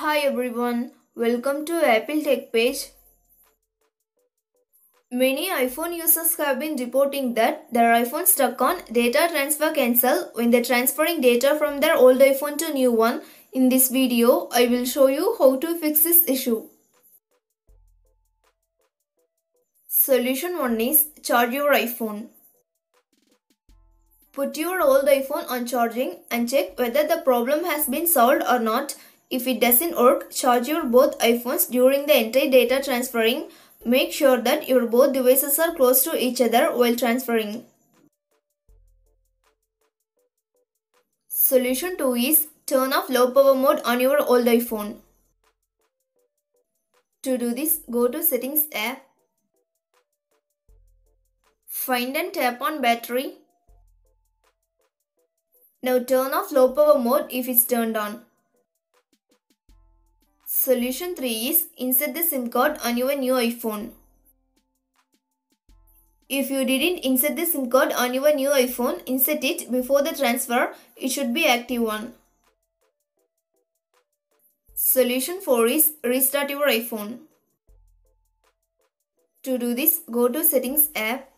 Hi everyone, welcome to Apple TechPage. Many iPhone users have been reporting that their iPhone stuck on data transfer cancel when they're transferring data from their old iPhone to new one. In this video, I will show you how to fix this issue. Solution 1 is charge your iPhone. Put your old iPhone on charging and check whether the problem has been solved or not. If it doesn't work, charge your both iPhones during the entire data transferring. Make sure that your both devices are close to each other while transferring. Solution 2 is turn off low power mode on your old iPhone. To do this, go to settings app. Find and tap on battery. Now turn off low power mode if it's turned on. Solution 3 is insert the SIM card on your new iPhone. If you didn't insert the SIM card on your new iPhone, insert it before the transfer. It should be active one. Solution 4 is restart your iPhone. To do this, go to settings app.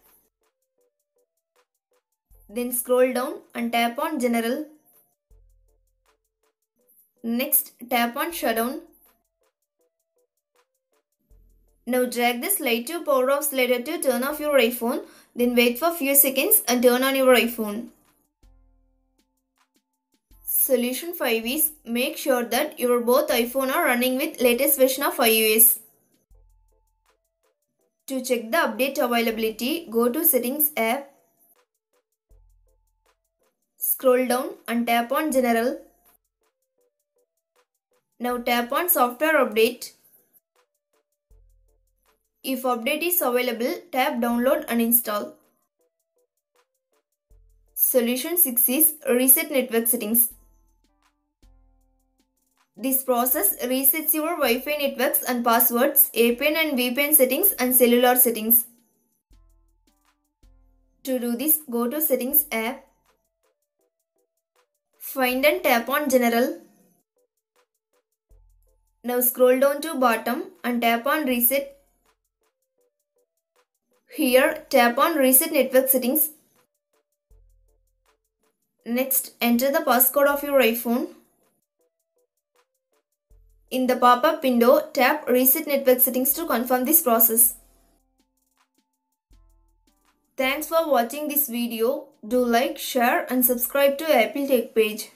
Then scroll down and tap on general. Next, tap on shutdown. Now drag the slide to power off slider to turn off your iPhone. Then wait for few seconds and turn on your iPhone. Solution 5 is make sure that your both iPhone are running with latest version of iOS. To check the update availability, go to settings app. Scroll down and tap on general. Now tap on software update. If update is available, tap download and install. Solution 6 is reset network settings. This process resets your Wi-Fi networks and passwords, APN and VPN settings and cellular settings. To do this, go to settings app. Find and tap on general. Now scroll down to bottom and tap on reset here, tap on Reset Network Settings. Next, enter the passcode of your iPhone. In the pop-up window, tap Reset Network Settings to confirm this process. Thanks for watching this video. Do like, share and subscribe to Apple TechPage.